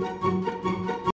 Thank you.